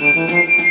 Música